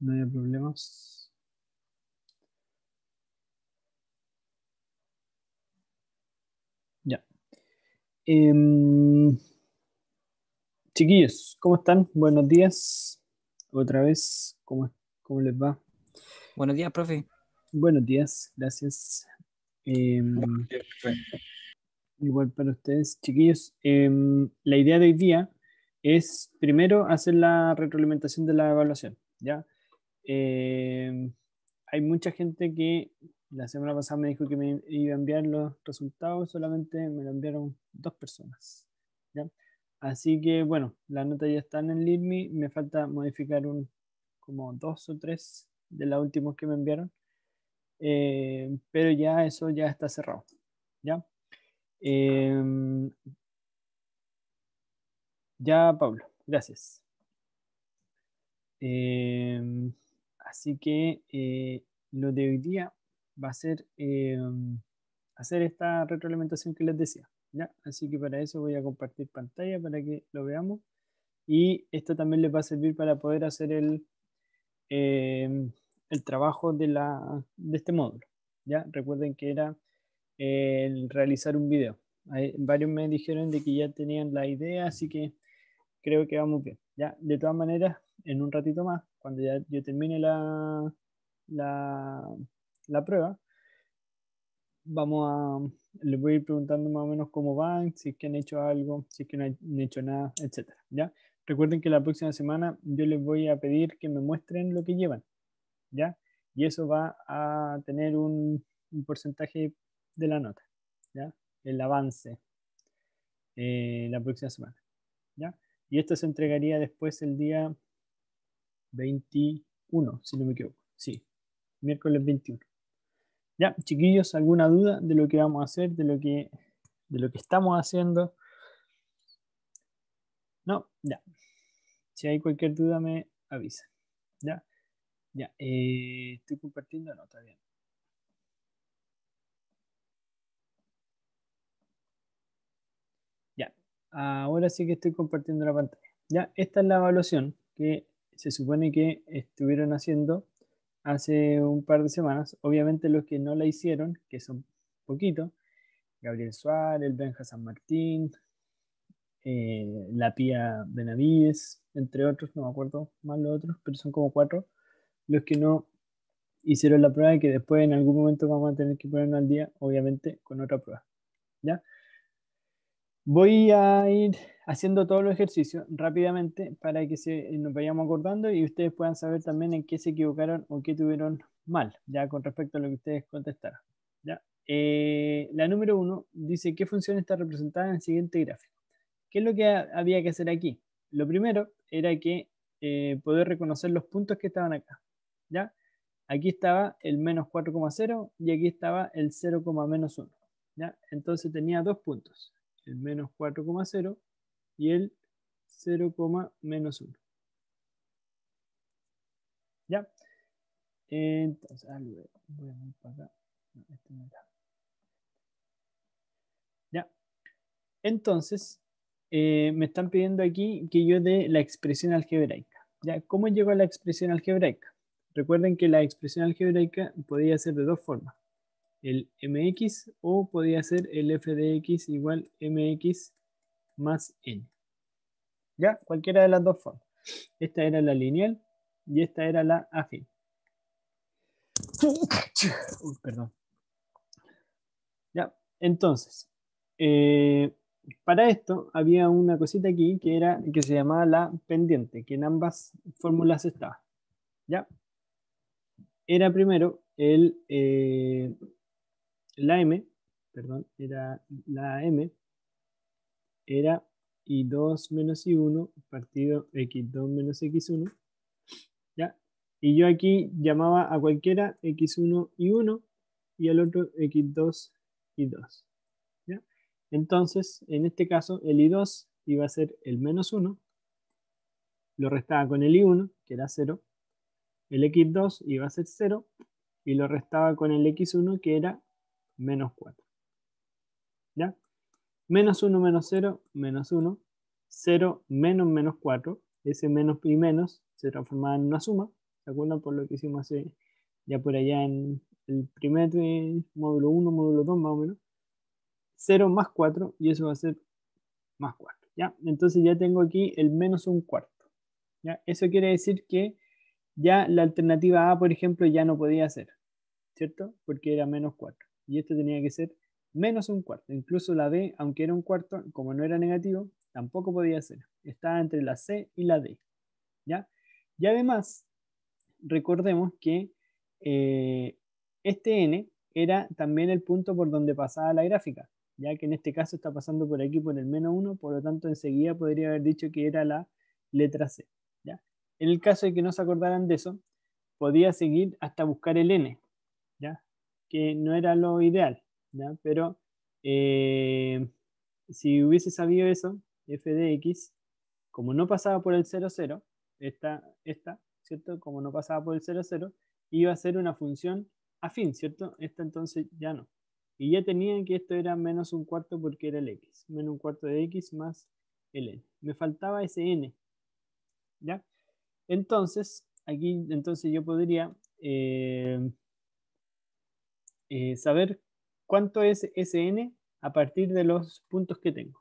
no hay problemas. Ya. Em, chiquillos, ¿cómo están? Buenos días. Otra vez, ¿cómo, cómo les va? Buenos días, profe. Buenos días, gracias. Em, igual para ustedes, chiquillos. Em, la idea de hoy día es primero hacer la retroalimentación de la evaluación, ¿ya? Em, hay mucha gente que la semana pasada me dijo que me iba a enviar los resultados, solamente me lo enviaron dos personas, ¿ya? Así que, bueno, la nota ya está en LeadMe, me falta modificar un, como dos o tres de los últimos que me enviaron, eh, pero ya eso ya está cerrado, ¿ya? Em, ya, Pablo, gracias. Em, así que eh, lo de hoy día va a ser em, hacer esta retroalimentación que les decía. ¿ya? Así que para eso voy a compartir pantalla para que lo veamos. Y esto también les va a servir para poder hacer el, el trabajo de, la, de este módulo. ¿ya? Recuerden que era el realizar un video. Varios me dijeron de que ya tenían la idea, así que creo que vamos bien. ¿ya? De todas maneras, en un ratito más, cuando ya yo termine la, la, la prueba, vamos a, les voy a ir preguntando más o menos cómo van, si es que han hecho algo, si es que no han hecho nada, etc. ¿ya? Recuerden que la próxima semana yo les voy a pedir que me muestren lo que llevan, ¿ya? Y eso va a tener un, un porcentaje de la nota, ¿ya? El avance eh, la próxima semana, ¿ya? Y esto se entregaría después el día 21, si no me equivoco. Sí, miércoles 21. Ya, chiquillos, ¿alguna duda de lo que vamos a hacer, de lo que, de lo que estamos haciendo? No, ya. Si hay cualquier duda me avisa. Ya, ya. Eh, estoy compartiendo, no, está bien. Ya, ahora sí que estoy compartiendo la pantalla. Ya, esta es la evaluación que se supone que estuvieron haciendo hace un par de semanas. Obviamente los que no la hicieron, que son poquitos, Gabriel Suárez, el Benja San Martín, eh, la Pía Benavides, entre otros, no me acuerdo más los otros, pero son como cuatro, los que no hicieron la prueba y que después en algún momento vamos a tener que ponernos al día, obviamente, con otra prueba. ¿Ya? Voy a ir haciendo todos los ejercicios rápidamente para que se, nos vayamos acordando y ustedes puedan saber también en qué se equivocaron o qué tuvieron mal, ya con respecto a lo que ustedes contestaron. ¿ya? Eh, la número uno dice qué función está representada en el siguiente gráfico. ¿Qué es lo que había que hacer aquí? Lo primero era que eh, poder reconocer los puntos que estaban acá. ¿ya? Aquí estaba el menos 4,0 y aquí estaba el 0, menos 1. ¿ya? Entonces tenía dos puntos el menos 4,0 y el 0, menos 1. ¿Ya? Entonces, voy a ir para acá. este. ¿Ya? Entonces, eh, me están pidiendo aquí que yo dé la expresión algebraica. ¿Ya? ¿Cómo llego a la expresión algebraica? Recuerden que la expresión algebraica podía ser de dos formas el mx o podía ser el f de x igual mx más n. ¿Ya? Cualquiera de las dos formas. Esta era la lineal y esta era la afín. perdón. Ya, entonces, eh, para esto había una cosita aquí que, era, que se llamaba la pendiente, que en ambas fórmulas estaba. ¿Ya? Era primero el, eh, la m, perdón, era la m, era i2 menos i1 partido x2 menos x1, ¿ya? Y yo aquí llamaba a cualquiera x1 y 1 y al otro x2 y 2. ¿ya? Entonces, en este caso, el i2 iba a ser el menos 1, lo restaba con el i1, que era 0, el x2 iba a ser 0, y lo restaba con el x1, que era menos 4. ¿Ya? Menos 1 menos 0, menos 1. 0 menos menos 4. Ese menos y menos se transforma en una suma. ¿Se acuerdan por lo que hicimos hace ya por allá en el primer eh, módulo 1, módulo 2 más o menos? 0 más 4 y eso va a ser más 4. ¿ya? Entonces ya tengo aquí el menos un cuarto. ¿ya? Eso quiere decir que ya la alternativa A, por ejemplo, ya no podía ser, ¿cierto? Porque era menos 4. Y esto tenía que ser menos un cuarto. Incluso la B, aunque era un cuarto, como no era negativo, tampoco podía ser. Estaba entre la C y la D. ¿ya? Y además, recordemos que eh, este n era también el punto por donde pasaba la gráfica, ya que en este caso está pasando por aquí por el menos 1, por lo tanto enseguida podría haber dicho que era la letra C. ¿ya? En el caso de que no se acordaran de eso, podía seguir hasta buscar el n, ¿ya? que no era lo ideal, pero eh, si hubiese sabido eso, f de x, como no pasaba por el 0, 0, esta, esta, ¿cierto? Como no pasaba por el 0, 0, iba a ser una función afín, ¿cierto? Esta entonces ya no. Y ya tenían que esto era menos un cuarto porque era el x, menos un cuarto de x más el n. Me faltaba ese n, ¿ya? Entonces, aquí entonces yo podría eh, eh, saber cuánto es ese n a partir de los puntos que tengo,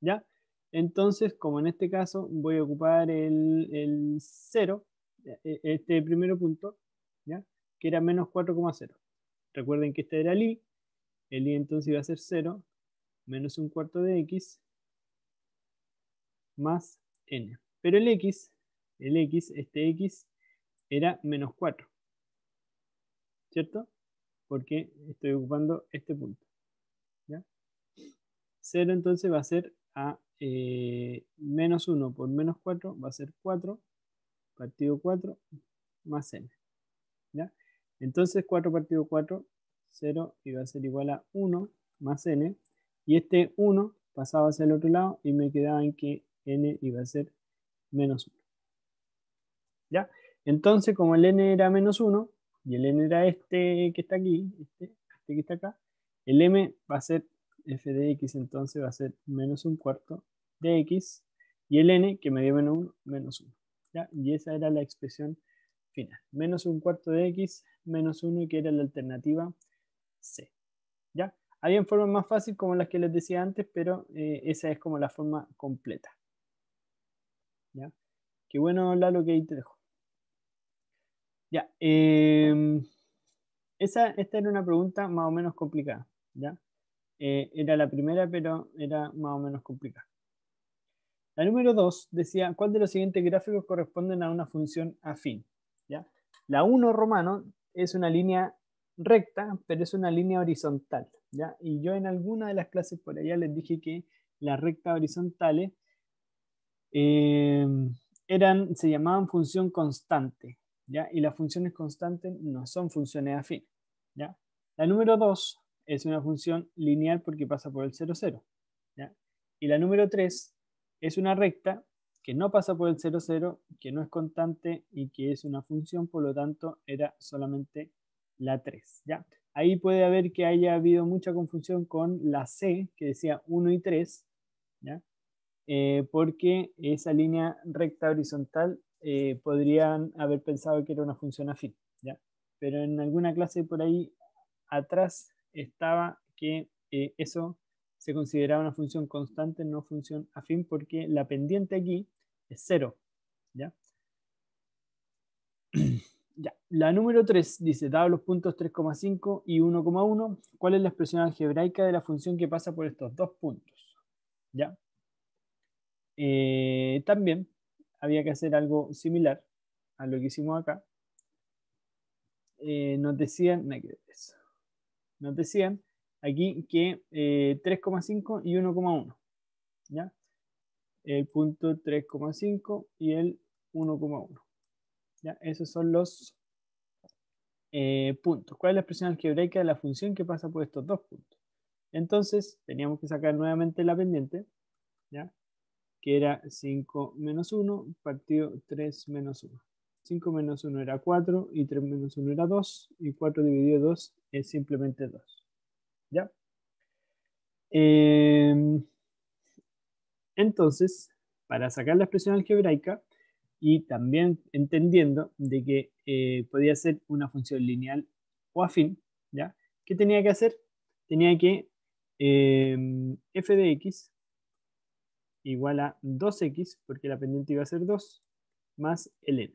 ¿ya? Entonces, como en este caso voy a ocupar el, 0, e, este primer punto, ¿ya? que era menos 4,0. Recuerden que este era el i, el i entonces iba a ser 0, menos un cuarto de x, más n. Pero el x, el x, este x, era menos 4. ¿Cierto? Porque estoy ocupando este punto. ¿ya? 0 entonces va a ser a eh, menos 1 por menos 4 va a ser 4 partido 4 más n. ¿ya? Entonces 4 partido 4, 0 iba a ser igual a 1 más n. Y este 1 pasaba hacia el otro lado y me quedaba en que n iba a ser menos 1. ¿Ya? Entonces como el n era menos 1 y el n era este que está aquí, este, este que está acá, el m va a ser f de x entonces va a ser menos un cuarto de x y el n que me dio menos 1, menos 1. ¿ya? Y esa era la expresión final. Menos un cuarto de x menos 1 que era la alternativa c. ¿ya? Había formas más fáciles como las que les decía antes, pero eh, esa es como la forma completa. ¿ya? Qué bueno, Lalo, que ahí te dejo. Ya. Em, esa, esta era una pregunta más o menos complicada. ¿ya? Eh, era la primera, pero era más o menos complicada. La número 2 decía, ¿cuál de los siguientes gráficos corresponden a una función afín? ¿Ya? La 1 romano es una línea recta, pero es una línea horizontal. ¿ya? Y yo en alguna de las clases por allá les dije que las rectas horizontales eh, eran, se llamaban función constante. ¿Ya? Y las funciones constantes no son funciones afín. ¿ya? La número 2 es una función lineal porque pasa por el 0, 0. Y la número 3 es una recta que no pasa por el 0, 0, que no es constante y que es una función, por lo tanto era solamente la 3. ¿ya? Ahí puede haber que haya habido mucha confusión con la C, que decía 1 y 3, ¿ya? Eh, porque esa línea recta horizontal eh, podrían haber pensado que era una función afín. ¿ya? Pero en alguna clase por ahí atrás estaba que eh, eso se consideraba una función constante, no función afín, porque la pendiente aquí es cero. ¿ya? ya. La número 3 dice, dados los puntos 3,5 y 1,1, ¿cuál es la expresión algebraica de la función que pasa por estos dos puntos? ¿Ya? Eh, también había que hacer algo similar a lo que hicimos acá. Eh, nos decían, no decían aquí que 3,5 eh, y 1,1. ¿Ya? El punto 3,5 y el 1,1. ¿Ya? Esos son los eh, puntos. ¿Cuál es la expresión algebraica de la función que pasa por estos dos puntos? Entonces, teníamos que sacar nuevamente la pendiente, ¿ya? Que era 5 menos 1 partido 3 menos 1. 5 menos 1 era 4 y 3 menos 1 era 2 y 4 dividido 2 es simplemente 2. ¿Ya? Em, entonces, para sacar la expresión algebraica y también entendiendo de que eh, podía ser una función lineal o afín, ¿ya? ¿Qué tenía que hacer? Tenía que em, f de x igual a 2x, porque la pendiente iba a ser 2, más el n.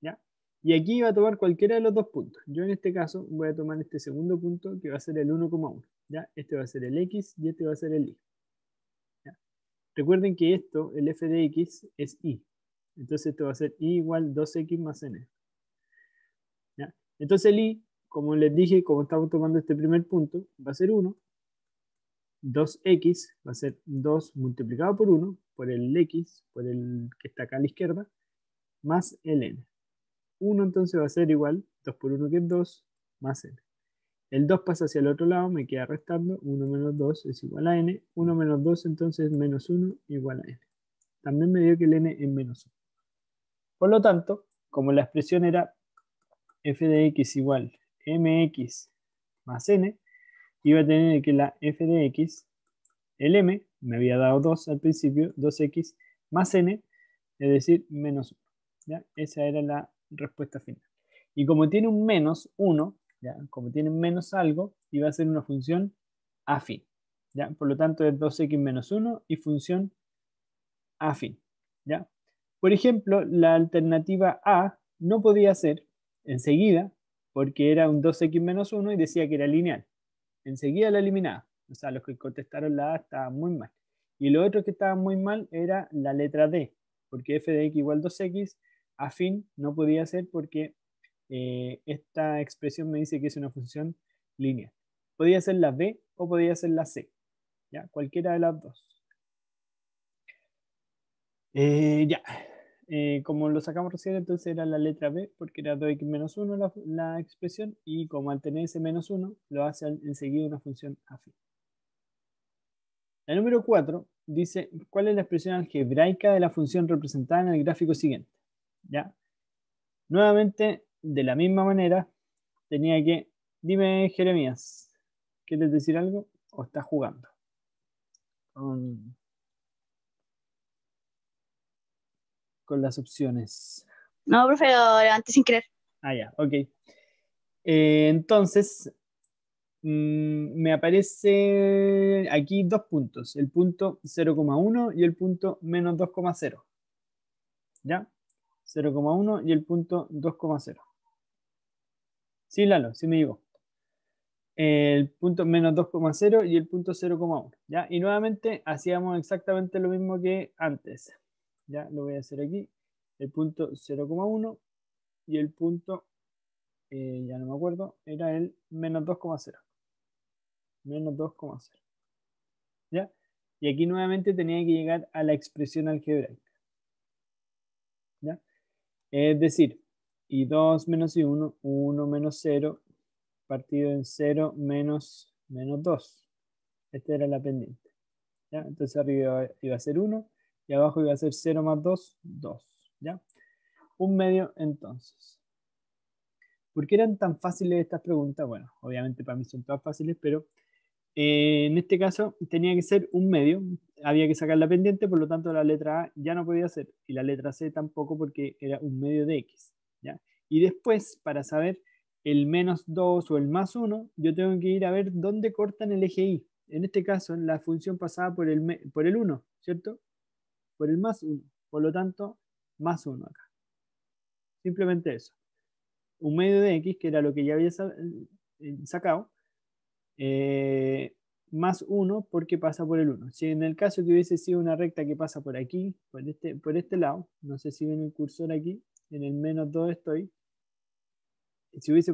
¿ya? Y aquí iba a tomar cualquiera de los dos puntos. Yo en este caso voy a tomar este segundo punto, que va a ser el 1,1. ¿ya? Este va a ser el x y este va a ser el y. Recuerden que esto, el f de x, es y. Entonces esto va a ser y igual 2x más n. Entonces el i, como les dije, como estamos tomando este primer punto, va a ser 1. 2x va a ser 2 multiplicado por 1, por el x, por el que está acá a la izquierda, más el n. 1 entonces va a ser igual, 2 por 1 que es 2, más n. El 2 pasa hacia el otro lado, me queda restando, 1 menos 2 es igual a n, 1 menos 2 entonces menos 1 igual a n. También me dio que el n es menos 1. Por lo tanto, como la expresión era f de x igual mx más n, iba a tener que la f de x, el m, me había dado 2 al principio, 2x más n, es decir, menos 1. ¿ya? Esa era la respuesta final. Y como tiene un menos 1, como tiene menos algo, iba a ser una función afín. ¿ya? Por lo tanto, es 2x menos 1 y función afín. ¿ya? Por ejemplo, la alternativa A no podía ser enseguida, porque era un 2x menos 1 y decía que era lineal. Enseguida la eliminaba. O sea, los que contestaron la A estaban muy mal. Y lo otro que estaba muy mal era la letra D, porque f de x igual 2x, afín no podía ser porque eh, esta expresión me dice que es una función lineal. Podía ser la B o podía ser la C. ¿ya? Cualquiera de las dos. Eh, ya. Eh, como lo sacamos recién, entonces era la letra B, porque era 2x menos 1 la, la, expresión, y como al tener ese menos 1, lo hace enseguida una función afín. La número 4 dice, ¿cuál es la expresión algebraica de la función representada en el gráfico siguiente? ¿Ya? Nuevamente, de la misma manera, tenía que, dime Jeremías, ¿quieres decir algo o estás jugando? Con las opciones. No, profe, lo levanté sin querer. Ah, ya, ok. Eh, entonces, mm, me aparece aquí dos puntos, el punto 0,1 y el punto menos 2,0. ¿Ya? 0,1 y el punto 2,0. Sí, Lalo, sí me digo. El punto menos 2,0 y el punto 0,1. ¿Ya? Y nuevamente hacíamos exactamente lo mismo que antes. Ya lo voy a hacer aquí. El punto 0,1 y el punto, eh, ya no me acuerdo, era el menos 2,0. Menos 2,0. ¿Ya? Y aquí nuevamente tenía que llegar a la expresión algebraica. ¿Ya? Es decir, y 2 menos y 1, 1 menos 0, partido en 0 menos, menos 2. Esta era la pendiente. ¿ya? Entonces arriba iba a ser 1 y abajo iba a ser 0 más 2, 2. ¿ya? Un medio entonces. ¿Por qué eran tan fáciles estas preguntas? Bueno, obviamente para mí son todas fáciles, pero eh, en este caso tenía que ser un medio, había que sacar la pendiente, por lo tanto la letra A ya no podía ser, y la letra C tampoco porque era un medio de X. ¿ya? Y después, para saber el menos 2 o el más 1, yo tengo que ir a ver dónde cortan el eje Y. En este caso, la función pasaba por el, por el 1, ¿cierto? Por el más 1. Por lo tanto, más 1 acá. Simplemente eso. Un medio de x, que era lo que ya había eh, sacado, eh, más 1 porque pasa por el 1. Si en el caso que hubiese sido una recta que pasa por aquí, por este, por este lado, no sé si ven el cursor aquí, en el menos 2 estoy, si hubiese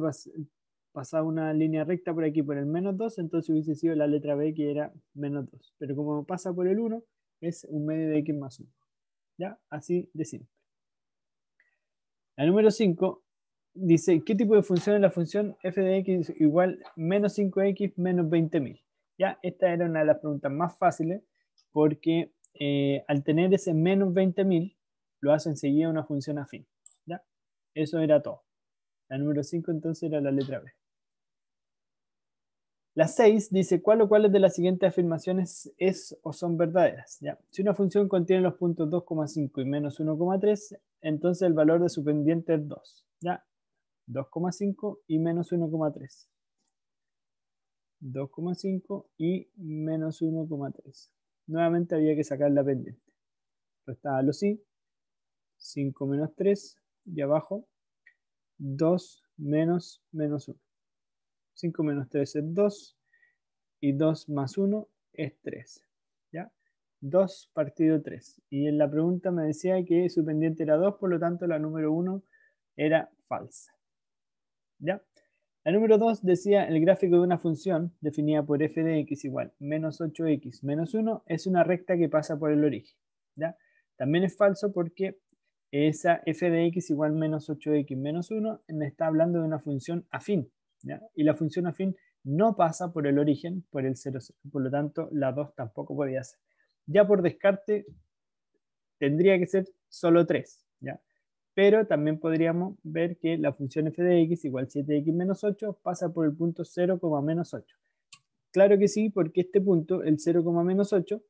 pasado una línea recta por aquí por el menos 2, entonces hubiese sido la letra B que era menos 2. Pero como pasa por el 1, es un medio de x más 1. ¿Ya? Así de simple. La número 5 dice, ¿qué tipo de función es la función f de x igual menos 5x menos 20.000? Ya, esta era una de las preguntas más fáciles porque eh, al tener ese menos 20.000 lo hace enseguida una función afín. ¿Ya? Eso era todo. La número 5 entonces era la letra B. La 6 dice cuál o cuáles de las siguientes afirmaciones es o son verdaderas. ¿Ya? Si una función contiene los puntos 2,5 y menos 1,3, entonces el valor de su pendiente es 2. ¿ya? 2,5 y menos 1,3. 2,5 y menos 1,3. Nuevamente había que sacar la pendiente. Restaba lo sí. 5 menos 3 y abajo 2 menos menos 1. 5 menos 3 es 2 y 2 más 1 es 3. ¿Ya? 2 partido 3. Y en la pregunta me decía que su pendiente era 2, por lo tanto la número 1 era falsa. ¿Ya? La número 2 decía el gráfico de una función definida por f de x igual menos 8x menos 1 es una recta que pasa por el origen. ¿ya? También es falso porque esa f de x igual menos 8x menos 1 me está hablando de una función afín. ¿Ya? Y la función afín no pasa por el origen, por el 0, 0. Por lo tanto, la 2 tampoco podía ser. Ya por descarte, tendría que ser solo 3. ¿ya? pero también podríamos ver que la función f de x igual 7x menos 8 pasa por el punto 0, menos 8. Claro que sí, porque este punto, el 0, menos 8,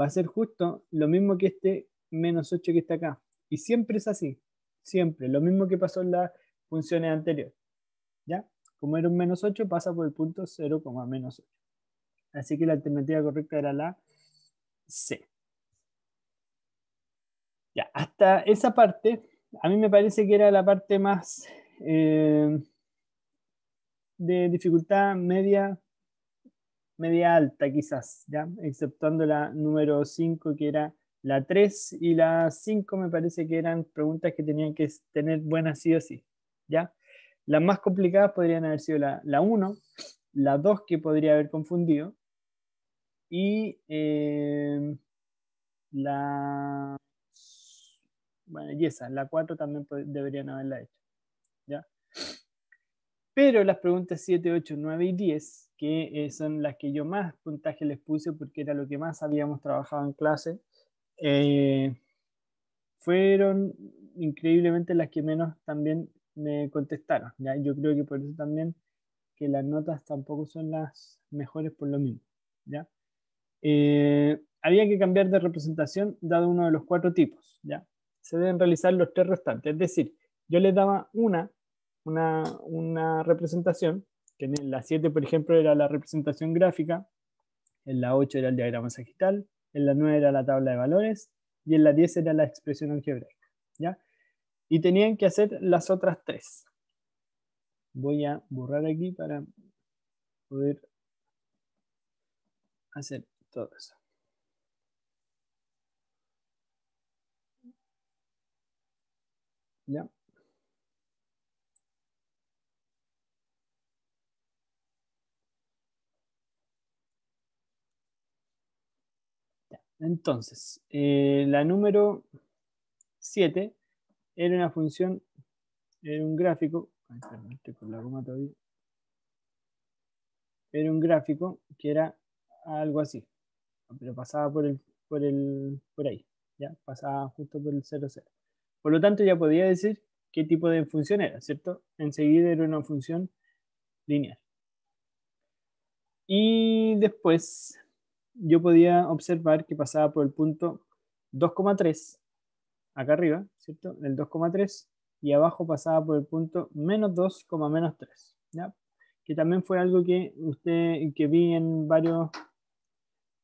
va a ser justo lo mismo que este menos 8 que está acá. Y siempre es así, siempre, lo mismo que pasó en las funciones anteriores. ¿Ya? Como era un menos 8, pasa por el punto 0, menos 8. Así que la alternativa correcta era la C. Ya, hasta esa parte a mí me parece que era la parte más eh, de dificultad media, media alta quizás, ¿ya? exceptuando la número 5 que era la 3 y la 5 me parece que eran preguntas que tenían que tener buenas sí o sí. ¿ya? Las más complicadas podrían haber sido la, la 1, la 2 que podría haber confundido y eh, la bueno, y esa, la 4 también deberían haberla hecho. ¿ya? Pero las preguntas 7, 8, 9 y 10, que eh, son las que yo más puntaje les puse porque era lo que más habíamos trabajado en clase, eh, fueron increíblemente las que menos también me contestaron. ¿ya? Yo creo que por eso también que las notas tampoco son las mejores por lo mismo. ¿ya? Eh, había que cambiar de representación dado uno de los cuatro tipos. ¿ya? se deben realizar los tres restantes. Es decir, yo les daba una, una, representación, que en la 7, por ejemplo, era la representación gráfica, en la 8 era el diagrama sagital, en la 9 era la tabla de valores y en la 10 era la expresión algebraica. Y tenían que hacer las otras tres. Voy a borrar aquí para poder hacer todo eso. ¿Ya? Entonces, eh, la número 7 era una función, era un gráfico, Era un gráfico que era algo así, pero pasaba por el, por el, por ahí, ya, pasaba justo por el 0, 0. Por lo tanto, ya podía decir qué tipo de función era, ¿cierto? Enseguida era una función lineal. Y después yo podía observar que pasaba por el punto 2,3 acá arriba, ¿cierto? El 2,3 y abajo pasaba por el punto menos 2, menos 3, ¿ya? Que también fue algo que usted, que vi en varios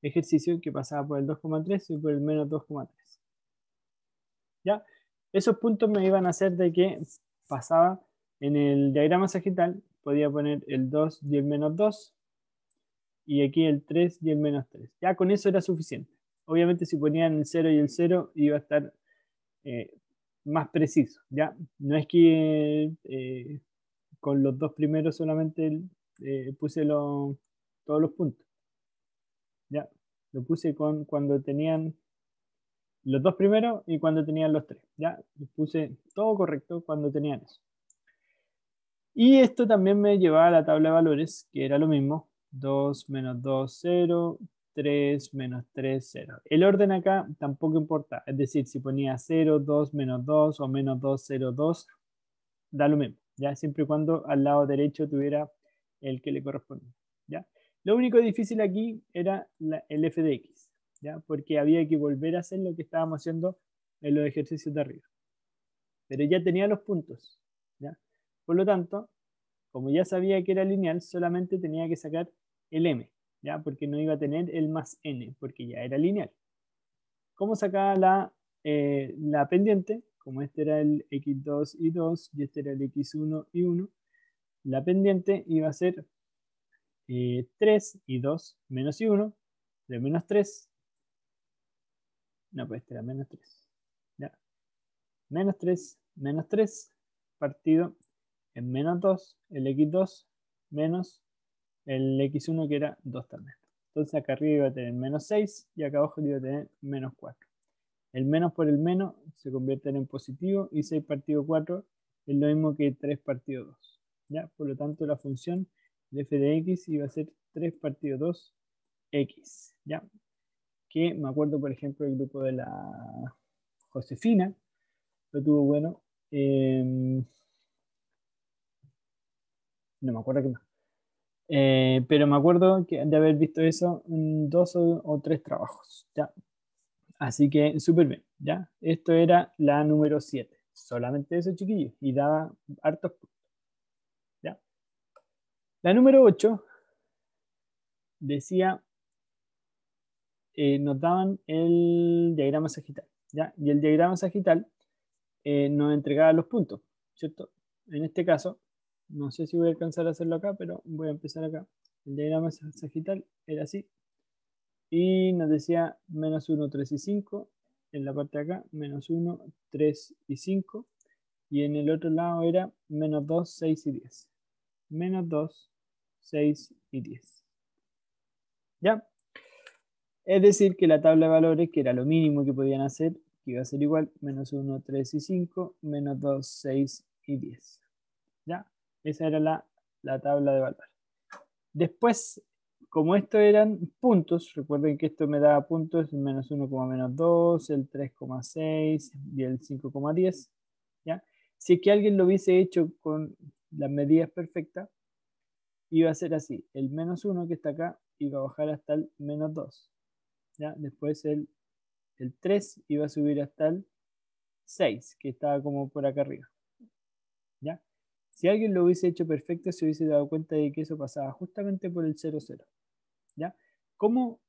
ejercicios que pasaba por el 2,3 y por el menos 2,3. ¿Ya? Esos puntos me iban a hacer de que pasaba en el diagrama sagital, podía poner el 2 y el menos 2, y aquí el 3 y el menos 3. Ya con eso era suficiente. Obviamente si ponían el 0 y el 0 iba a estar eh, más preciso. ¿ya? No es que eh, con los dos primeros solamente eh, puse todos los puntos. ¿ya? Lo puse con cuando tenían los dos primeros y cuando tenían los tres. Ya puse todo correcto cuando tenían eso. Y esto también me llevaba a la tabla de valores, que era lo mismo. 2 menos 2, 0, 3 menos 3, 0. El orden acá tampoco importa. Es decir, si ponía 0, 2, menos 2 o menos 2, 0, 2, da lo mismo. ¿ya? Siempre y cuando al lado derecho tuviera el que le corresponde. ¿ya? Lo único difícil aquí era el f de x porque había que volver a hacer lo que estábamos haciendo en los ejercicios de arriba. pero ya tenía los puntos. ¿ya? Por lo tanto, como ya sabía que era lineal, solamente tenía que sacar el m, ¿ya? porque no iba a tener el más n, porque ya era lineal. ¿Cómo sacaba la, eh, la pendiente? Como este era el x2 y 2 y este era el x1 y 1, la pendiente iba a ser 3 eh, y 2 menos y 1, de menos 3. No, pues este era menos 3. ¿ya? Menos 3, menos 3, partido en menos 2, el x2 menos el x1 que era 2 también. Entonces acá arriba iba a tener menos 6 y acá abajo iba a tener menos 4. El menos por el menos se convierte en positivo y 6 partido 4 es lo mismo que 3 partido 2. ¿ya? Por lo tanto la función de f de x iba a ser 3 partido 2 x. ¿ya? Que me acuerdo por ejemplo el grupo de la Josefina, lo tuvo bueno. Eh, no me acuerdo qué más. Eh, pero me acuerdo que de haber visto eso en dos o, tres trabajos. ¿ya? Así que súper bien. ¿ya? Esto era la número 7. Solamente eso, chiquillos. Y daba hartos puntos. ¿ya? La número 8 decía, eh, nos daban el diagrama sagital. ¿ya? Y el diagrama sagital eh, nos entregaba los puntos. ¿cierto? En este caso, no sé si voy a alcanzar a hacerlo acá, pero voy a empezar acá. El diagrama sagital era así. Y nos decía menos 1, 3 y 5. En la parte de acá, menos 1, 3 y 5. Y en el otro lado era menos 2, 6 y 10. Menos 2, 6 y 10. ¿Ya? Es decir, que la tabla de valores, que era lo mínimo que podían hacer, que iba a ser igual, menos 1, 3 y 5, menos 2, 6 y 10. Esa era la, tabla de valor. Después, como esto eran puntos, recuerden que esto me daba puntos, el menos 1, menos 2, el 3,6 y el 5,10. ¿ya? Si es que alguien lo hubiese hecho con las medidas perfectas, iba a ser así. El menos 1 que está acá iba a bajar hasta el menos 2. ¿ya? Después el, el 3 iba a subir hasta el 6, que estaba como por acá arriba. Si alguien lo hubiese hecho perfecto, se hubiese dado cuenta de que eso pasaba justamente por el 0,0. ¿Ya? ¿Cómo,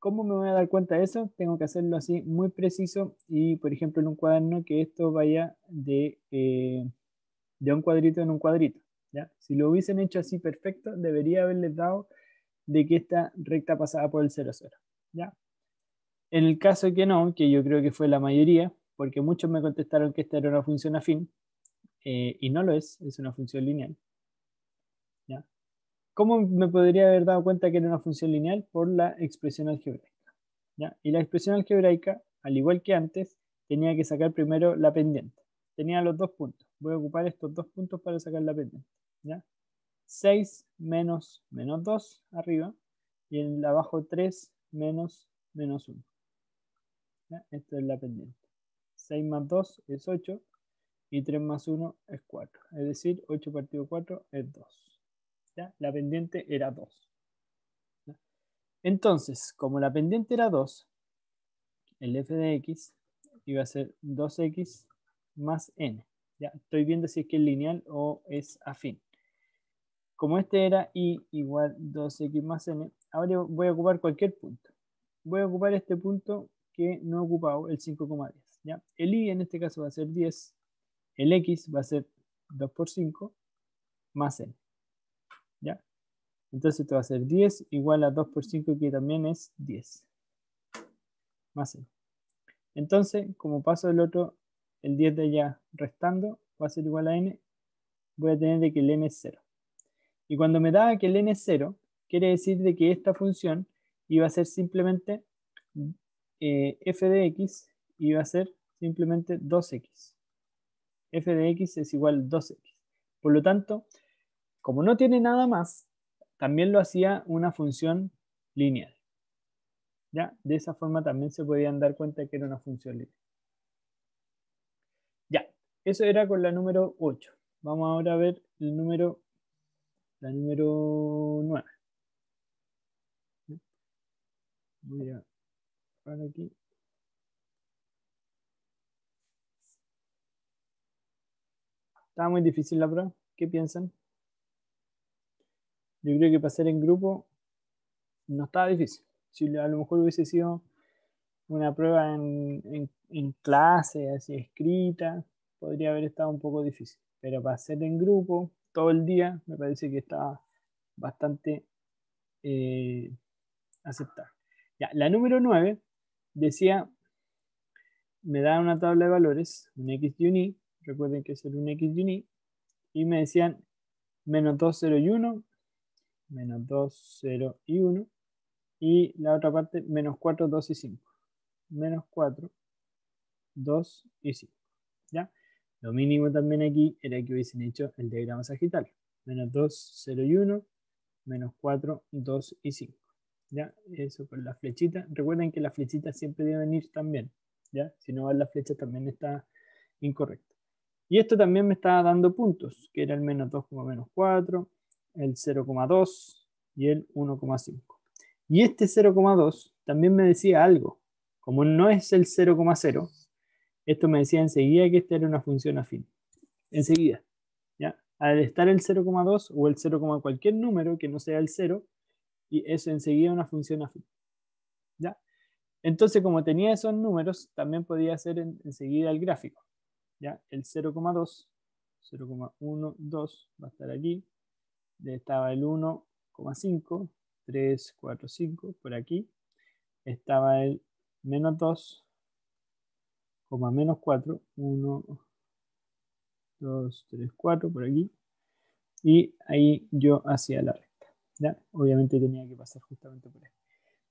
¿Cómo me voy a dar cuenta de eso? Tengo que hacerlo así muy preciso y, por ejemplo, en un cuaderno que esto vaya de, eh, de un cuadrito en un cuadrito. ¿ya? Si lo hubiesen hecho así perfecto, debería haberles dado de que esta recta pasaba por el 0,0. ¿ya? En el caso que no, que yo creo que fue la mayoría, porque muchos me contestaron que esta era una función afín, eh, y no lo es, es una función lineal. ¿ya? ¿Cómo me podría haber dado cuenta que era una función lineal? Por la expresión algebraica. ¿ya? Y la expresión algebraica, al igual que antes, tenía que sacar primero la pendiente. Tenía los dos puntos. Voy a ocupar estos dos puntos para sacar la pendiente. ¿ya? 6 menos menos 2 arriba y en abajo 3 menos menos 1. ¿ya? Esto es la pendiente. 6 más 2 es 8 y 3 más 1 es 4. Es decir, 8 partido 4 es 2. ¿Ya? La pendiente era 2. Entonces, como la pendiente era 2, el f de x iba a ser 2x más n. ¿Ya? Estoy viendo si es que es lineal o es afín. Como este era y igual 2x más n, ahora voy a ocupar cualquier punto. Voy a ocupar este punto que no he ocupado, el 5,10. ¿ya? El i en este caso va a ser 10 el x va a ser 2 por 5 más n. ¿Ya? Entonces esto va a ser 10 igual a 2 por 5 que también es 10. Más n. Entonces, como paso del otro, el 10 de allá restando va a ser igual a n, voy a tener de que el n es 0. Y cuando me da que el n es 0, quiere decir de que esta función iba a ser simplemente eh, f de x iba a ser simplemente 2x f de x es igual a 2x. Por lo tanto, como no tiene nada más, también lo hacía una función lineal. ¿Ya? De esa forma también se podían dar cuenta que era una función lineal. Ya, eso era con la número 8. Vamos ahora a ver el número, la número 9. Voy a aquí. Estaba muy difícil la prueba. ¿Qué piensan? Yo creo que para hacer en grupo no estaba difícil. Si a lo mejor hubiese sido una prueba en, clase, así escrita, podría haber estado un poco difícil. Pero para hacer en grupo todo el día, me parece que estaba bastante eh, aceptable. La número 9 decía, me da una tabla de valores, un x y un y, recuerden que es el un x y y, me decían menos 2, 0 y 1, menos 2, 0 y 1, y la otra parte menos 4, 2 y 5. Menos 4, 2 y 5. ¿Ya? Lo mínimo también aquí era que hubiesen hecho el diagrama sagital. Menos 2, 0 y 1, menos 4, 2 y 5. ¿Ya? Eso con la flechita. Recuerden que la flechita siempre deben ir también. ¿Ya? Si no va la flecha también está incorrecto. Y esto también me estaba dando puntos, que era el menos 2, menos 4, el 0,2 y el 1,5. Y este 0,2 también me decía algo. Como no es el 0,0, esto me decía enseguida que esta era una función afín. Enseguida. ¿ya? Al estar el 0,2 o el 0, cualquier número que no sea el 0, y eso enseguida una función afín. ¿ya? Entonces, como tenía esos números, también podía hacer enseguida el gráfico. ¿Ya? El 0,2, 0,12 va a estar aquí. Estaba el 1,5, 3, 4, 5 por aquí. Estaba el menos 2, menos 4, 1, 2, 3, 4 por aquí. Y ahí yo hacía la recta. ¿ya? Obviamente tenía que pasar justamente por ahí.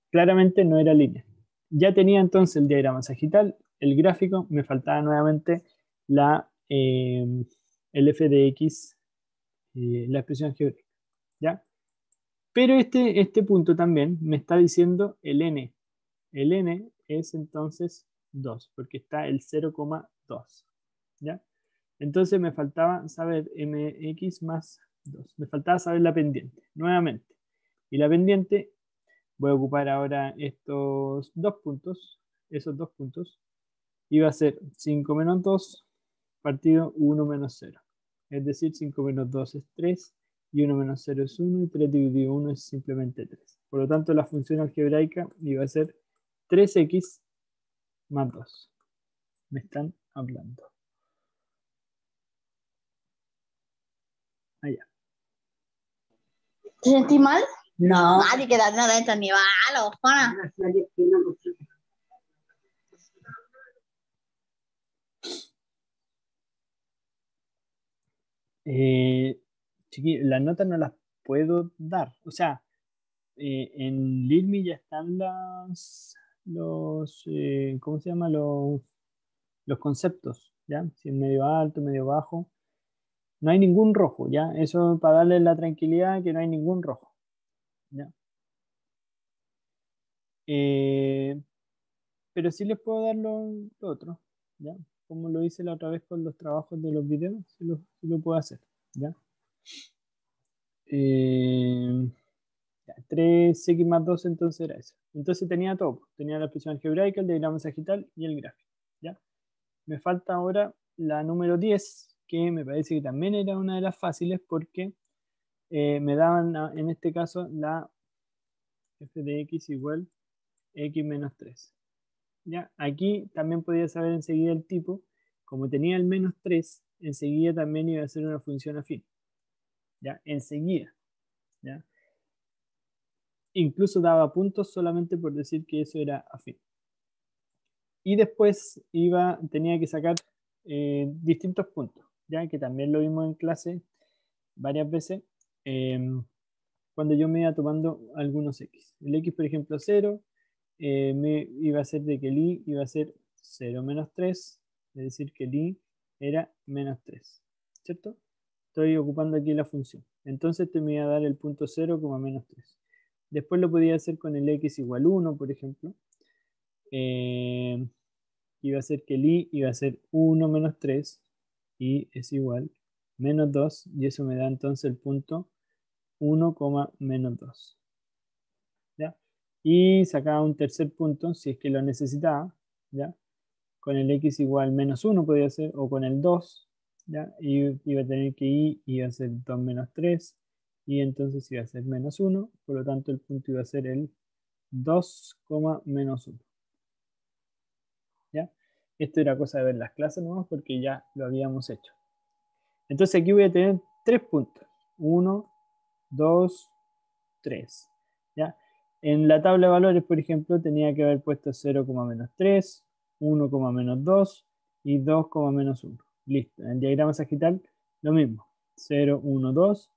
Claramente no era línea. Ya tenía entonces el diagrama sagital, el gráfico, me faltaba nuevamente la, eh, el f de x, eh, la expresión geográfica. ¿ya? Pero este, este punto también me está diciendo el n. El n es entonces 2, porque está el 0,2. ¿Ya? Entonces me faltaba saber mx más 2. Me faltaba saber la pendiente, nuevamente. Y la pendiente, voy a ocupar ahora estos dos puntos, esos dos puntos, y va a ser 5 menos 2 partido 1 menos 0. Es decir, 5 menos 2 es 3, y 1 menos 0 es 1, y 3 dividido 1 es simplemente 3. Por lo tanto, la función algebraica iba a ser 3x más 2. Me están hablando. Allá. ¿Te sentí mal? No. Nadie queda nada de ni malo, Juana. Eh, las notas no las puedo dar. O sea, eh, en Lilmi ya están las los, eh, ¿cómo se llama? Los, los conceptos, ¿ya? Si es medio alto, medio bajo. No hay ningún rojo, ¿ya? Eso para darle la tranquilidad que no hay ningún rojo, ¿ya? Eh, pero sí les puedo dar lo, otro, ¿ya? Como lo hice la otra vez con los trabajos de los videos, sí lo, puedo hacer, ¿ya? Eh, 3x más 2 entonces era eso. Entonces tenía todo. Tenía la expresión algebraica, el diagrama sagital y el gráfico. ¿ya? Me falta ahora la número 10, que me parece que también era una de las fáciles porque eh, me daban en este caso la f de x igual x menos 3. ¿Ya? Aquí también podía saber enseguida el tipo. Como tenía el menos 3, enseguida también iba a ser una función afín. ¿ya? Enseguida. ¿ya? incluso daba puntos solamente por decir que eso era afín. Y después iba, tenía que sacar eh, distintos puntos, ya que también lo vimos en clase varias veces, em, cuando yo me iba tomando algunos x. El x, por ejemplo, 0, eh, me iba a ser de que el i iba a ser 0 menos 3, es decir, que el i era menos 3, ¿cierto? Estoy ocupando aquí la función. Entonces te me iba a dar el punto 0 como menos 3. Después lo podía hacer con el x igual 1, por ejemplo. Eh, iba a ser que el i iba a ser 1 menos 3 y es igual menos 2 y eso me da entonces el punto 1, menos 2. Y sacaba un tercer punto si es que lo necesitaba. ¿ya? Con el x igual menos 1 podía ser o con el 2 ¿ya? Y iba a tener que y iba a ser 2 menos 3, y entonces iba a ser menos 1, por lo tanto el punto iba a ser el 2, menos 1. ¿Ya? Esto era cosa de ver las clases nomás porque ya lo habíamos hecho. Entonces aquí voy a tener tres puntos. 1, 2, 3. ¿Ya? En la tabla de valores, por ejemplo, tenía que haber puesto 0, menos 3, 1, menos 2 y 2, menos 1. Listo. En el diagrama sagital, lo mismo. 0, 1, 2,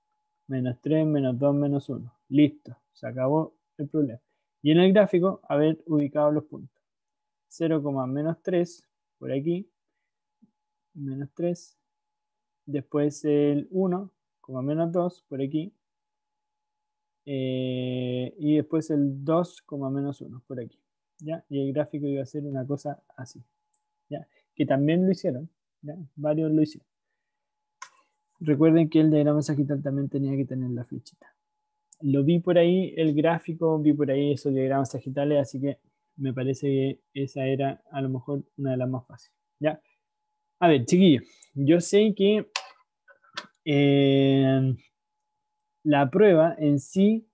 menos 3, menos 2, menos 1. Listo. Se acabó el problema. Y en el gráfico, haber ubicado los puntos. 0, menos 3, por aquí. Menos 3. Después el 1, menos 2, por aquí. Eh, y después el 2, menos 1, por aquí. ¿ya? Y el gráfico iba a ser una cosa así. ¿ya? Que también lo hicieron. Varios lo hicieron. Recuerden que el diagrama sagital también tenía que tener la flechita. Lo vi por ahí, el gráfico, vi por ahí esos diagramas sagitales, así que me parece que esa era a lo mejor una de las más fáciles. ¿ya? A ver, chiquillos, yo sé que eh, la prueba en sí,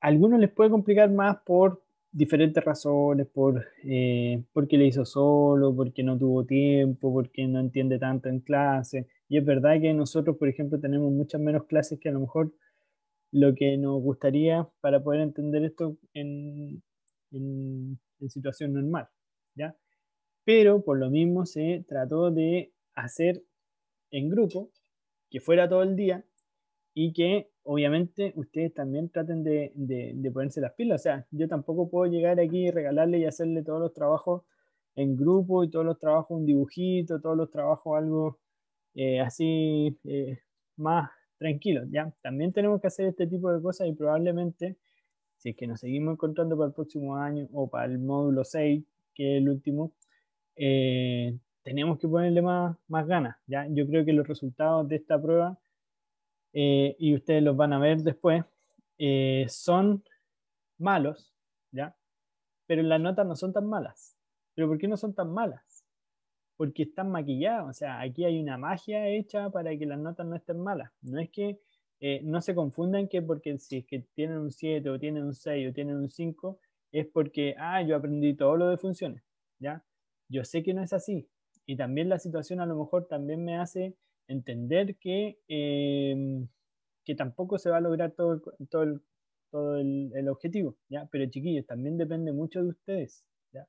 a algunos les puede complicar más por diferentes razones, por eh, porque le hizo solo, porque no tuvo tiempo, porque no entiende tanto en clase. Y es verdad que nosotros, por ejemplo, tenemos muchas menos clases que a lo mejor lo que nos gustaría para poder entender esto en, en, situación normal, ¿ya? Pero por lo mismo se trató de hacer en grupo, que fuera todo el día, y que obviamente ustedes también traten de, de, ponerse las pilas. O sea, yo tampoco puedo llegar aquí y regalarle y hacerle todos los trabajos en grupo y todos los trabajos un dibujito, todos los trabajos algo eh, así eh, más tranquilo. ¿ya? También tenemos que hacer este tipo de cosas y probablemente, si es que nos seguimos encontrando para el próximo año o para el módulo 6, que es el último, eh, tenemos que ponerle más, más ganas. ¿ya? Yo creo que los resultados de esta prueba eh, y ustedes los van a ver después, eh, son malos, ¿ya? Pero las notas no son tan malas. ¿Pero por qué no son tan malas? Porque están maquilladas, o sea, aquí hay una magia hecha para que las notas no estén malas. No es que eh, no se confundan que porque si es que tienen un 7 o tienen un 6 o tienen un 5, es porque, ah, yo aprendí todo lo de funciones, ¿ya? Yo sé que no es así. Y también la situación a lo mejor también me hace entender que, em, que tampoco se va a lograr todo, todo, el, todo el, objetivo, ¿ya? Pero chiquillos, también depende mucho de ustedes.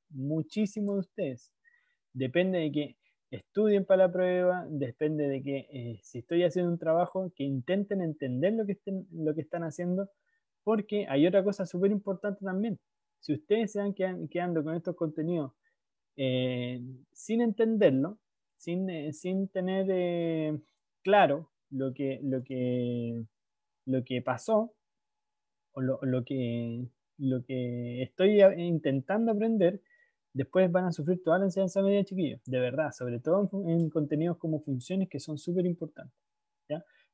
Muchísimo de ustedes. Depende de que estudien para la prueba, depende de que eh, si estoy haciendo un trabajo, que intenten entender lo que, estén, lo que están haciendo, porque hay otra cosa súper importante también. Si ustedes se van quedando con estos contenidos eh, sin entenderlo, sin, eh, sin tener eh, claro lo que, lo, que, lo que pasó o lo, lo, que, lo que estoy intentando aprender, después van a sufrir toda la enseñanza media, chiquillos, de verdad, sobre todo en, contenidos como funciones que son súper importantes.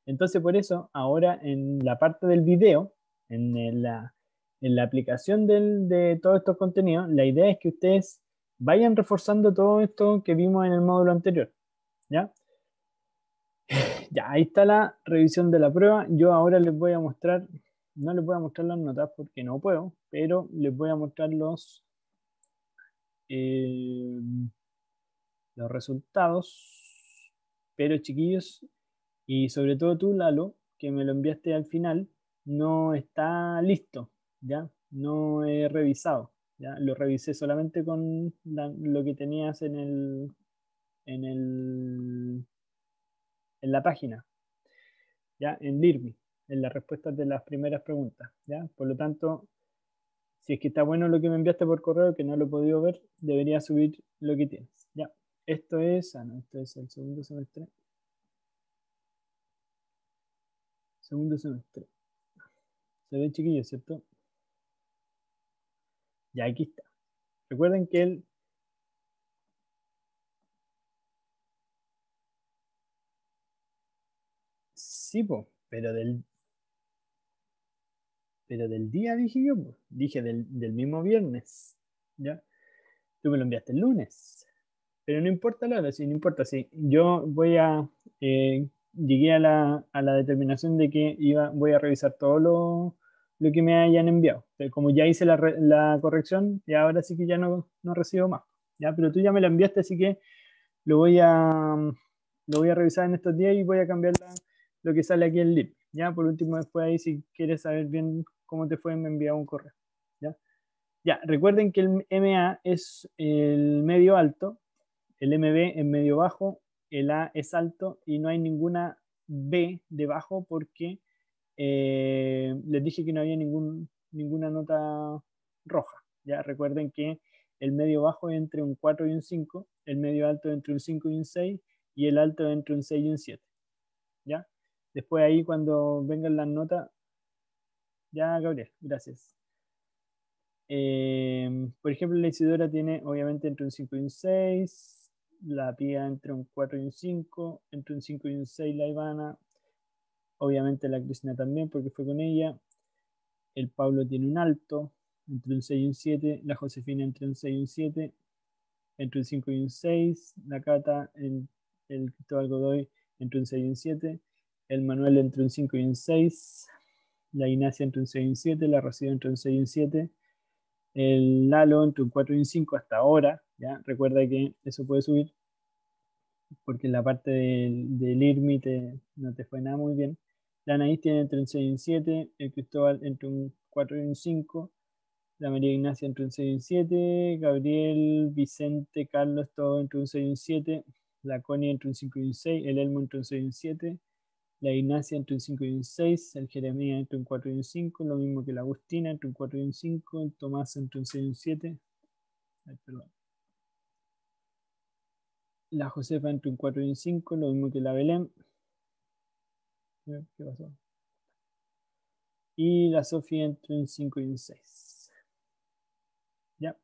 Entonces, por eso, ahora en la parte del video, en la, en la aplicación del, de todos estos contenidos, la idea es que ustedes vayan reforzando todo esto que vimos en el módulo anterior. ¿Ya? Ya, ahí está la revisión de la prueba. Yo ahora les voy a mostrar, no les voy a mostrar las notas porque no puedo, pero les voy a mostrar los, eh, los resultados. Pero chiquillos, y sobre todo tú, Lalo, que me lo enviaste al final, no está listo, ¿ya? No he revisado. ¿Ya? Lo revisé solamente con lo que tenías en el, en, el, en la página, ¿ya? En LIRMI, en las respuestas de las primeras preguntas, ¿ya? Por lo tanto, si es que está bueno lo que me enviaste por correo, que no lo he podido ver, debería subir lo que tienes, ¿ya? Esto es, ah, no, esto es el segundo semestre. Segundo semestre. Se ve chiquillo, ¿cierto? Ya aquí está. Recuerden que el Sí, pero del pero del día dije yo, dije del, mismo viernes, ¿ya? Tú me lo enviaste el lunes, Pero no importa la hora, sí, no importa, sí. Yo voy a, eh, llegué a la, a la, determinación de que iba, voy a revisar todo lo, lo que me hayan enviado. como ya hice la, la, corrección, y ahora sí que ya no, no recibo más. ¿ya? Pero tú ya me la enviaste, así que lo voy a, lo voy a revisar en estos días y voy a cambiar lo que sale aquí en LIP. ¿ya? Por último, después ahí, si quieres saber bien cómo te fue, me envía un correo. ¿ya? ya, recuerden que el MA es el medio alto, el MB es medio bajo, el A es alto y no hay ninguna B debajo porque eh, les dije que no había ningún, ninguna nota roja. Ya recuerden que el medio bajo es entre un 4 y un 5, el medio alto entre un 5 y un 6 y el alto entre un 6 y un 7. ¿Ya? Después ahí cuando vengan las notas, ya Gabriel, gracias. Eh, por ejemplo, la Isidora tiene obviamente entre un 5 y un 6, la Pía entre un 4 y un 5, entre un 5 y un 6 la Ivana, obviamente la Cristina también porque fue con ella, el Pablo tiene un alto, entre un 6 y un 7, la Josefina entre un 6 y un 7, entre un 5 y un 6, la Cata, el, el Cristóbal Godoy entre un 6 y un 7, el Manuel entre un 5 y un 6, la Ignacia entre un 6 y un 7, la Rocío entre un 6 y un 7, el Lalo entre un 4 y un 5 hasta ahora, ¿ya? Recuerda que eso puede subir, porque la parte del, del IRMI no te fue nada muy bien. La Anaís tiene entre un 6 y un 7, el Cristóbal entre un 4 y un 5, la María Ignacia entre un 6 y un 7, Gabriel, Vicente, Carlos, todo entre un 6 y un 7, la Connie entre un 5 y un 6, el Elmo entre un 6 y un 7, la Ignacia entre un 5 y un 6, el Jeremías entre un 4 y un 5, lo mismo que la Agustina entre un 4 y un 5, el Tomás entre un 6 y un 7, la Josefa entre un 4 y un 5, lo mismo que la Belén. ¿Qué pasó? Y la Sofía entre un 5 y un 6. ¿Ya?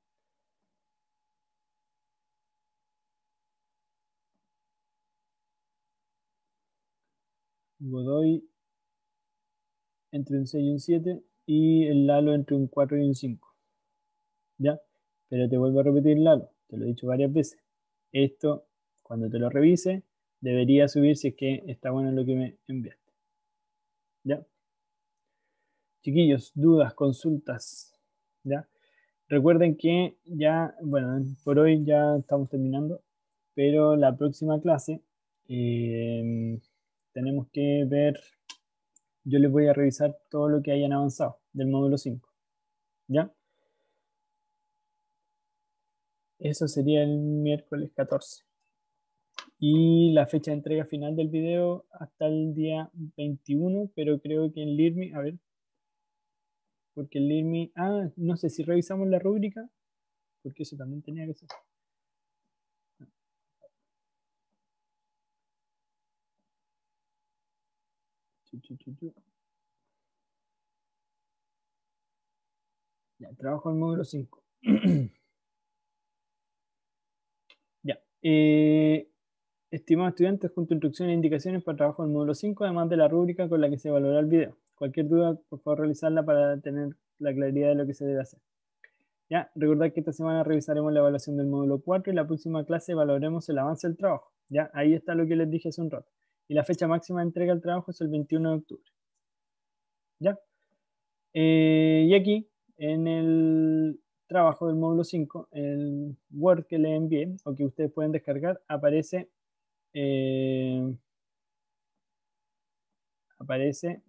Godoy entre un 6 y un 7 y el Lalo entre un 4 y un 5. ¿Ya? Pero te vuelvo a repetir, Lalo, te lo he dicho varias veces. Esto, cuando te lo revise, debería subir si es que está bueno lo que me enviaste. ¿Ya? Chiquillos, dudas, consultas, ¿ya? Recuerden que ya, bueno, por hoy ya estamos terminando, pero la próxima clase eh, tenemos que ver, yo les voy a revisar todo lo que hayan avanzado del módulo 5, ¿ya? Eso sería el miércoles 14. Y la fecha de entrega final del video hasta el día 21, pero creo que en LIRMI, a ver, porque el LIRMI, ah, no sé si revisamos la rúbrica, porque eso también tenía que ser. Ya, trabajo en módulo 5. ya. Eh, estimados estudiantes, junto a instrucciones e indicaciones para trabajo en módulo 5, además de la rúbrica con la que se valora el video. Cualquier duda, por favor, realizarla para tener la claridad de lo que se debe hacer. Ya, recordad que esta semana revisaremos la evaluación del módulo 4 y la próxima clase valoraremos el avance del trabajo. Ya, ahí está lo que les dije hace un rato. Y la fecha máxima de entrega del trabajo es el 21 de octubre. ¿Ya? Eh, y aquí, en el trabajo del módulo 5, el Word que le envié, o que ustedes pueden descargar, aparece, eh, aparece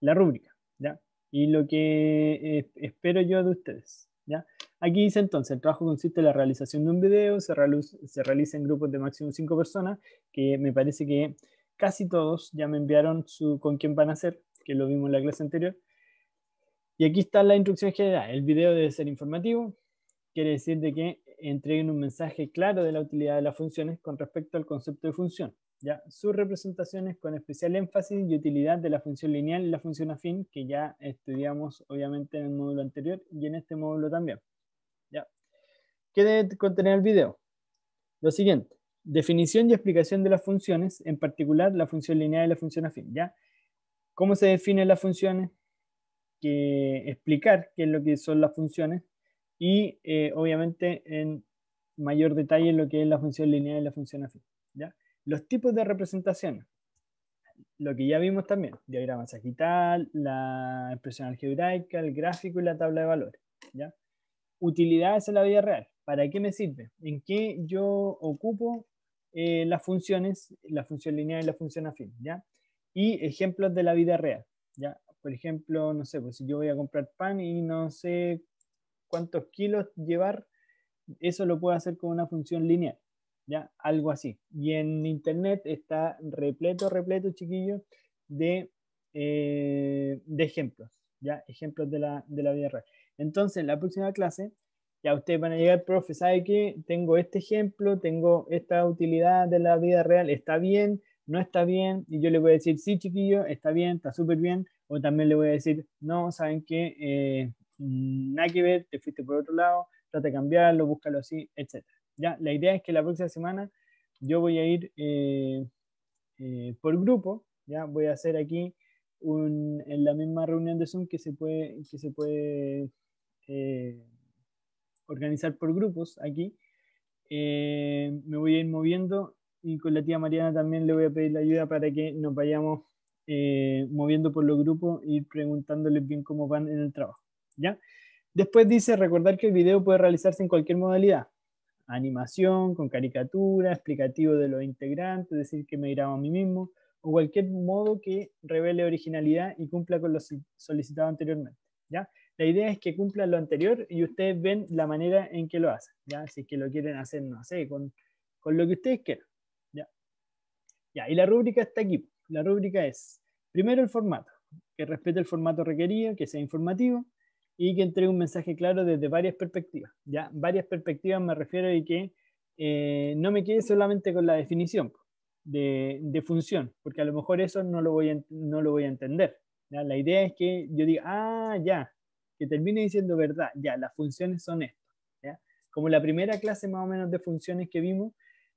la rúbrica, ¿ya? Y lo que espero yo de ustedes, ¿ya? Aquí dice entonces, el trabajo consiste en la realización de un video, se, se realiza en grupos de máximo 5 personas, que me parece que casi todos ya me enviaron su, con quién van a hacer, que lo vimos en la clase anterior. Y aquí está la instrucción general. El video debe ser informativo, quiere decir de que entreguen un mensaje claro de la utilidad de las funciones con respecto al concepto de función. ¿ya? Sus representaciones con especial énfasis y utilidad de la función lineal y la función afín, que ya estudiamos obviamente en el módulo anterior y en este módulo también. ¿ya? ¿Qué debe contener el video? Lo siguiente, definición y explicación de las funciones, en particular la función lineal y la función afín. ¿ya? ¿Cómo se definen las funciones? Que explicar qué es lo que son las funciones, y eh, obviamente en mayor detalle lo que es la función lineal y la función afín. ¿ya? Los tipos de representación, lo que ya vimos también, diagrama sagital, la expresión algebraica, el gráfico y la tabla de valores. ¿ya? Utilidades en la vida real. ¿Para qué me sirve? ¿En qué yo ocupo eh, las funciones, la función lineal y la función afín? ¿ya? Y ejemplos de la vida real. ¿ya? Por ejemplo, no sé, pues si yo voy a comprar pan y no sé cuántos kilos llevar, eso lo puedo hacer con una función lineal. ¿ya? Algo así. Y en Internet está repleto, repleto, chiquillos, de, eh, de ejemplos, ¿ya? Ejemplos de la, de la vida real. Entonces, en la próxima clase, ya ustedes van a llegar, profe, ¿sabe qué? Tengo este ejemplo, tengo esta utilidad de la vida real, ¿está bien? ¿No está bien? Y yo le voy a decir, sí, chiquillo, está bien, está súper bien. O también le voy a decir, no, ¿saben qué? Eh, nada que ver, te fuiste por otro lado, trata de cambiarlo, búscalo así, etc. ¿ya? La idea es que la próxima semana yo voy a ir eh, eh, por grupo, ¿ya? voy a hacer aquí en la misma reunión de Zoom que se puede, que se puede eh, organizar por grupos aquí. me voy a ir moviendo y con la tía Mariana también le voy a pedir la ayuda para que nos vayamos moviendo por los grupos y preguntándoles bien cómo van en el trabajo. ¿Ya? Después dice recordar que el video puede realizarse en cualquier modalidad animación, con caricatura, explicativo de los integrantes, decir que me grabo a mí mismo, o cualquier modo que revele originalidad y cumpla con lo solicitado anteriormente. ¿ya? La idea es que cumpla lo anterior y ustedes ven la manera en que lo hacen, ¿ya? si es que lo quieren hacer, no sé, con, con lo que ustedes quieran. ¿ya? Ya, y la rúbrica está aquí. La rúbrica es, primero el formato, que respete el formato requerido, que sea informativo, y que entregue un mensaje claro desde varias perspectivas. ¿ya? Varias perspectivas me refiero a que eh, no me quede solamente con la definición de, de, función, porque a lo mejor eso no lo voy a, no lo voy a entender. ¿ya? La idea es que yo diga, ah, ya, que termine diciendo verdad, ya, las funciones son esto. ¿ya? Como la primera clase más o menos de funciones que vimos,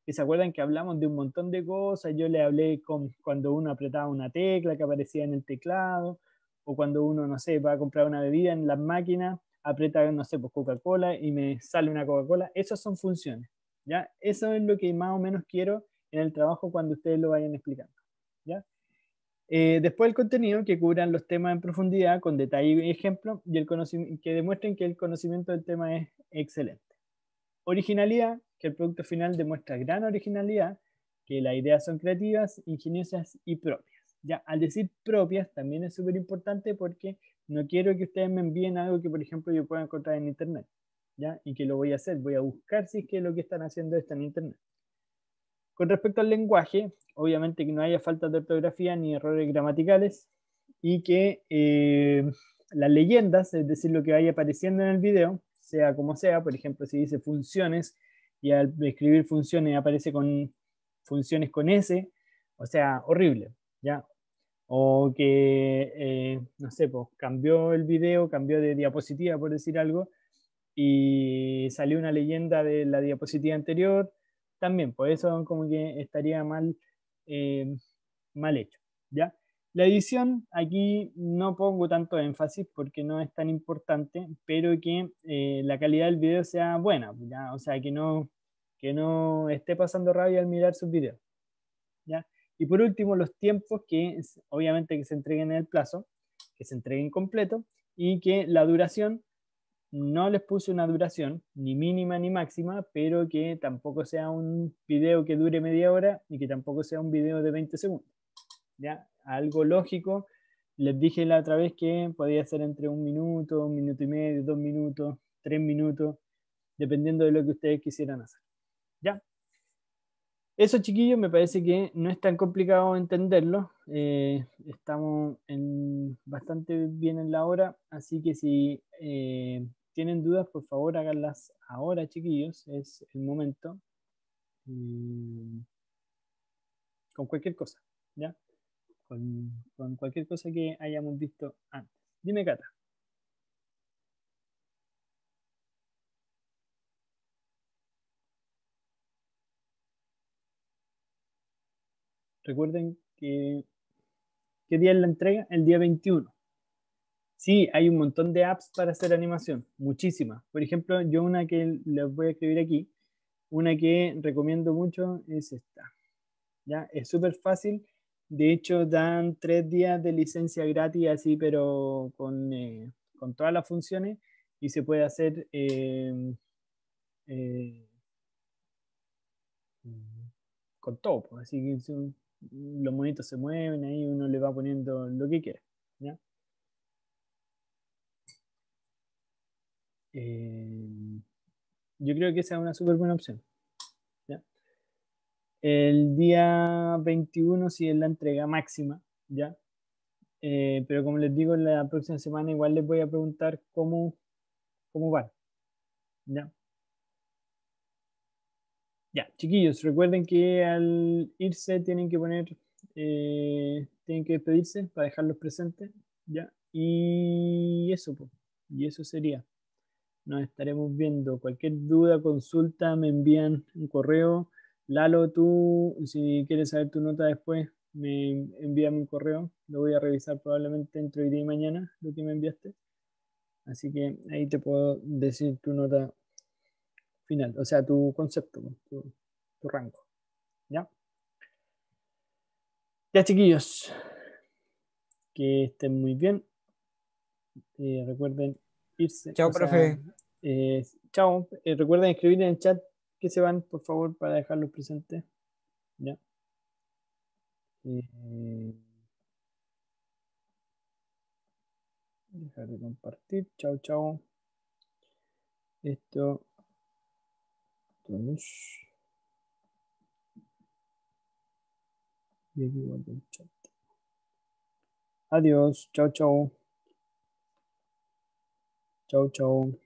que se acuerdan que hablamos de un montón de cosas, yo le hablé con, cuando uno apretaba una tecla que aparecía en el teclado, o cuando uno, no sé, va a comprar una bebida en la máquina, aprieta, no sé, pues Coca-Cola y me sale una Coca-Cola, esas son funciones, ¿ya? Eso es lo que más o menos quiero en el trabajo cuando ustedes lo vayan explicando, ¿ya? Eh, después el contenido que cubran los temas en profundidad con detalle y ejemplo y el que demuestren que el conocimiento del tema es excelente. Originalidad, que el producto final demuestra gran originalidad, que las ideas son creativas, ingeniosas y propias. Ya, al decir propias también es súper importante porque no quiero que ustedes me envíen algo que, por ejemplo, yo pueda encontrar en Internet. ¿ya? Y que lo voy a hacer, voy a buscar si es que lo que están haciendo está en Internet. Con respecto al lenguaje, obviamente que no haya falta de ortografía ni errores gramaticales y que eh, las leyendas, es decir, lo que vaya apareciendo en el video, sea como sea, por ejemplo, si dice funciones y al escribir funciones aparece con funciones con S, o sea, horrible, ¿ya? O que, eh, no sé, pues cambió el video, cambió de diapositiva, por decir algo, y salió una leyenda de la diapositiva anterior, también, por eso como que estaría mal, eh, mal hecho, ¿ya? La edición, aquí no pongo tanto énfasis porque no es tan importante, pero que eh, la calidad del video sea buena, ¿ya? o sea, que no, que no esté pasando rabia al mirar sus videos. ¿ya? Y por último, los tiempos que obviamente que se entreguen en el plazo, que se entreguen completo y que la duración, no les puse una duración ni mínima ni máxima, pero que tampoco sea un video que dure media hora y que tampoco sea un video de 20 segundos. ¿Ya? Algo lógico. Les dije la otra vez que podía ser entre un minuto, un minuto y medio, dos minutos, tres minutos, dependiendo de lo que ustedes quisieran hacer. ¿Ya? Eso, chiquillos, me parece que no es tan complicado entenderlo. Eh, estamos bastante bien en la hora, así que si eh, tienen dudas, por favor háganlas ahora, chiquillos. Es el momento. Mm, con cualquier cosa, ¿ya? Con, con cualquier cosa que hayamos visto antes. Dime, Cata. Recuerden que ¿qué día es la entrega? El día 21. Sí, hay un montón de apps para hacer animación, muchísimas. Por ejemplo, yo una que les voy a escribir aquí, una que recomiendo mucho es esta. ¿ya? Es súper fácil. De hecho, dan tres días de licencia gratis, así, pero con, eh, con todas las funciones y se puede hacer eh, eh, con todo. Pues. Así que los monitos se mueven, ahí uno le va poniendo lo que quiera. Eh, yo creo que esa es una súper buena opción. El día 21 sí es la entrega máxima, ¿ya? Eh, pero como les digo, la próxima semana igual les voy a preguntar cómo, cómo van. ¿Ya? Ya, chiquillos, recuerden que al irse tienen que poner, eh, tienen que despedirse para dejarlos presentes, ¿ya? Y eso, y eso sería. Nos estaremos viendo. Cualquier duda, consulta, me envían un correo. Lalo, tú, si quieres saber tu nota después, me envíame un correo. Lo voy a revisar probablemente entre hoy y mañana, lo que me enviaste. Así que ahí te puedo decir tu nota final, o sea, tu concepto, tu, rango. ¿Ya? Ya, chiquillos. Que estén muy bien. Eh, recuerden Chao, profe. Eh, chao. Eh, recuerden escribir en el chat que se van, por favor, para dejarlos presentes. Ya. Dejar de compartir. Chao, chao. Esto. Chat. Adiós. Chao, chao. Chau, chau.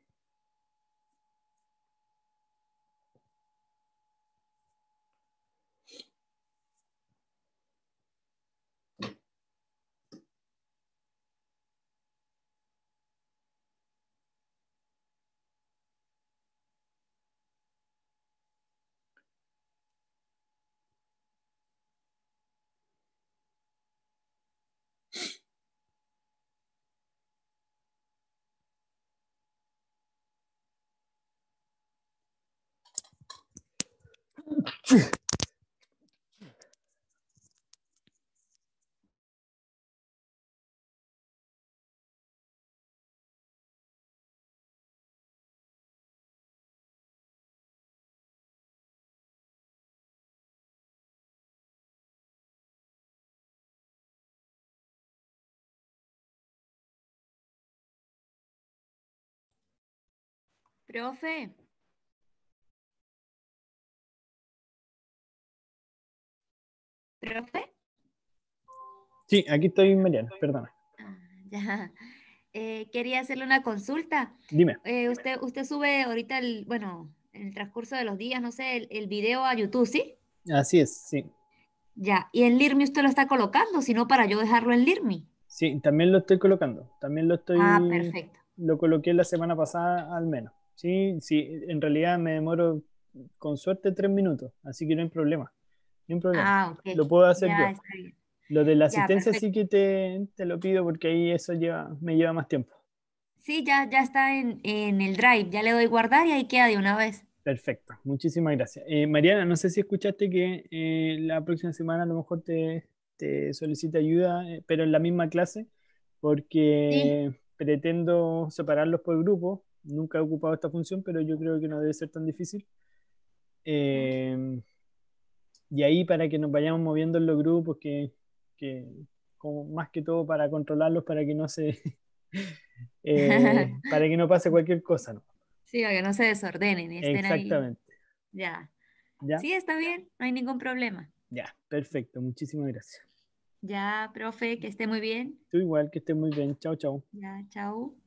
Profe. ¿Profe? Sí, aquí estoy, Mariana, perdona. Ah, ya. Eh, quería hacerle una consulta. Dime. Eh, usted, usted sube ahorita, el, bueno, en el transcurso de los días, no sé, el, el, video a YouTube, ¿sí? Así es, sí. Ya, y en Lirmi usted lo está colocando, sino para yo dejarlo en Lirmi. Sí, también lo estoy colocando. También lo estoy. Ah, perfecto. Lo coloqué la semana pasada al menos. Sí, sí, en realidad me demoro con suerte tres minutos, así que no hay problema. No problema. Ah, Lo puedo hacer yo. Lo de la asistencia sí que te, te, lo pido porque ahí eso lleva, me lleva más tiempo. Sí, ya, ya está en, en, el drive, ya le doy guardar y ahí queda de una vez. Perfecto, muchísimas gracias. Eh, Mariana, no sé si escuchaste que eh, la próxima semana a lo mejor te, te solicita ayuda, eh, pero en la misma clase, porque sí. pretendo separarlos por grupo. Nunca he ocupado esta función, pero yo creo que no debe ser tan difícil. Eh, y ahí para que nos vayamos moviendo en los grupos, que, que como más que todo para controlarlos, para que no se, eh, para que no pase cualquier cosa, ¿no? Sí, para que no se desordenen. Y estén Exactamente. Ahí. Ya. ya. Sí, está bien, no hay ningún problema. Ya, perfecto, muchísimas gracias. Ya, profe, que esté muy bien. Tú igual, que esté muy bien. Chao, chao. Ya, chao.